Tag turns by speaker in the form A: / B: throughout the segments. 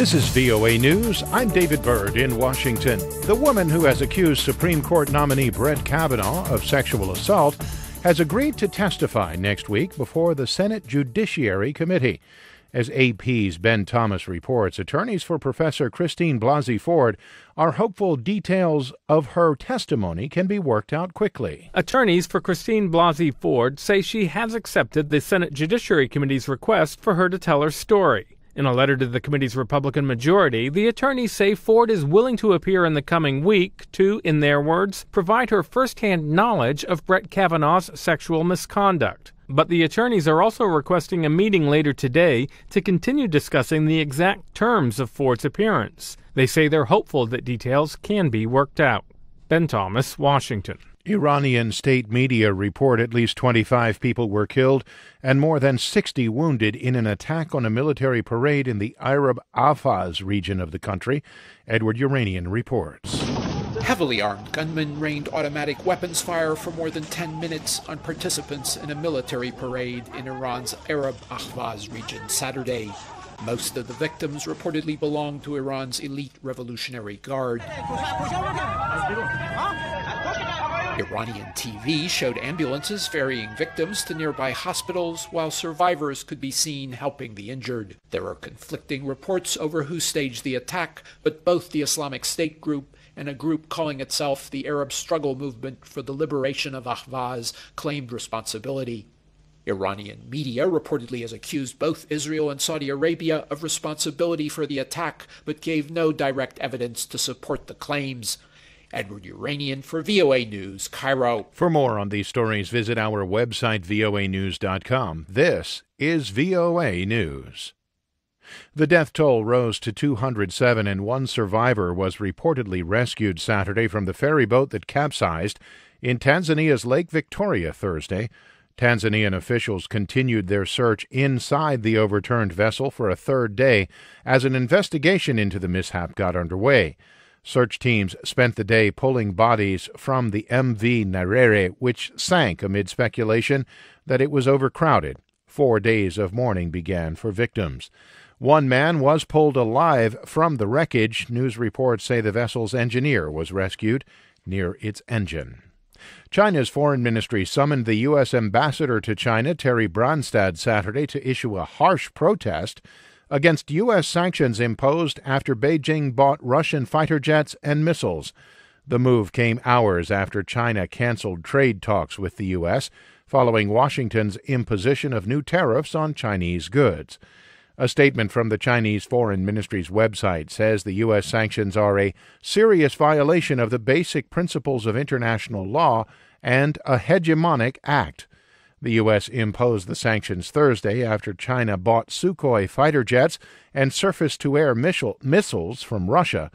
A: This is VOA News. I'm David Byrd in Washington. The woman who has accused Supreme Court nominee Brett Kavanaugh of sexual assault has agreed to testify next week before the Senate Judiciary Committee. As AP's Ben Thomas reports, attorneys for Professor Christine Blasey Ford are hopeful details of her testimony can be worked out quickly.
B: Attorneys for Christine Blasey Ford say she has accepted the Senate Judiciary Committee's request for her to tell her story. In a letter to the committee's Republican majority, the attorneys say Ford is willing to appear in the coming week to, in their words, provide her firsthand knowledge of Brett Kavanaugh's sexual misconduct. But the attorneys are also requesting a meeting later today to continue discussing the exact terms of Ford's appearance. They say they're hopeful that details can be worked out. Ben Thomas, Washington.
A: Iranian state media report at least 25 people were killed and more than 60 wounded in an attack on a military parade in the Arab Ahvaz region of the country. Edward Yeranian reports.
C: Heavily armed gunmen rained automatic weapons fire for more than 10 minutes on participants in a military parade in Iran's Arab Ahvaz region Saturday. Most of the victims reportedly belonged to Iran's elite Revolutionary Guard. Iranian TV showed ambulances ferrying victims to nearby hospitals while survivors could be seen helping the injured. There are conflicting reports over who staged the attack, but both the Islamic State group and a group calling itself the Arab Struggle Movement for the Liberation of Ahvaz claimed responsibility. Iranian media reportedly has accused both Israel and Saudi Arabia of responsibility for the attack, but gave no direct evidence to support the claims. Edward Yeranian for VOA News, Cairo.
A: For more on these stories, visit our website, voanews.com. This is VOA News. The death toll rose to 207, and one survivor was reportedly rescued Saturday from the ferry boat that capsized in Tanzania's Lake Victoria Thursday. Tanzanian officials continued their search inside the overturned vessel for a third day as an investigation into the mishap got underway. Search teams spent the day pulling bodies from the MV Nyerere, which sank amid speculation that it was overcrowded. Four days of mourning began for victims. One man was pulled alive from the wreckage. News reports say the vessel's engineer was rescued near its engine. China's foreign ministry summoned the U.S. ambassador to China, Terry Branstad, Saturday to issue a harsh protest against U.S. sanctions imposed after Beijing bought Russian fighter jets and missiles. The move came hours after China canceled trade talks with the U.S. following Washington's imposition of new tariffs on Chinese goods. A statement from the Chinese Foreign Ministry's website says the U.S. sanctions are a serious violation of the basic principles of international law and a hegemonic act. The U.S. imposed the sanctions Thursday after China bought Sukhoi fighter jets and surface to air missiles from Russia.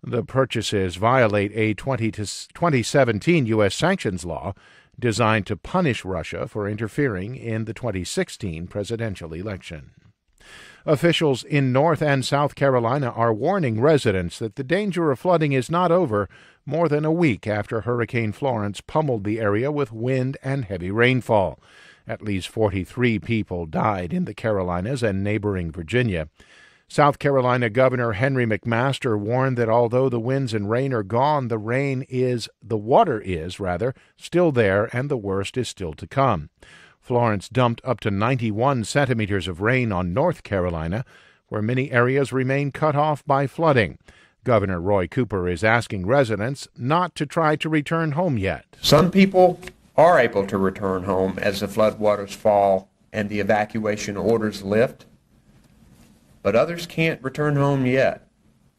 A: The purchases violate a 20 2017 U.S. sanctions law designed to punish Russia for interfering in the 2016 presidential election. Officials in North and South Carolina are warning residents that the danger of flooding is not over more than a week after Hurricane Florence pummeled the area with wind and heavy rainfall. At least 43 people died in the Carolinas and neighboring Virginia. South Carolina Governor Henry McMaster warned that although the winds and rain are gone, the rain is, the water is, rather, still there and the worst is still to come. Florence dumped up to 91 centimeters of rain on North Carolina, where many areas remain cut off by flooding. Governor Roy Cooper is asking residents not to try to return home yet.
D: Some people are able to return home as the floodwaters fall and the evacuation orders lift, but others can't return home yet,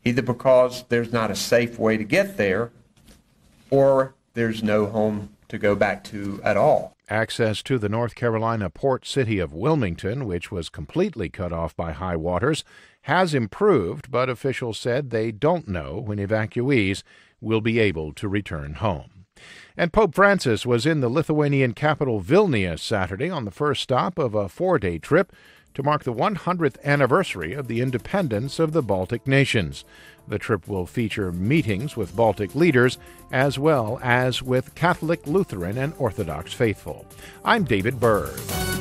D: either because there's not a safe way to get there or there's no home to go back to at all.
A: Access to the North Carolina port city of Wilmington, which was completely cut off by high waters, has improved, but officials said they don't know when evacuees will be able to return home. And Pope Francis was in the Lithuanian capital Vilnius Saturday on the first stop of a four day trip to mark the 100th anniversary of the independence of the Baltic nations. The trip will feature meetings with Baltic leaders as well as with Catholic, Lutheran, and Orthodox faithful. I'm David Byrd.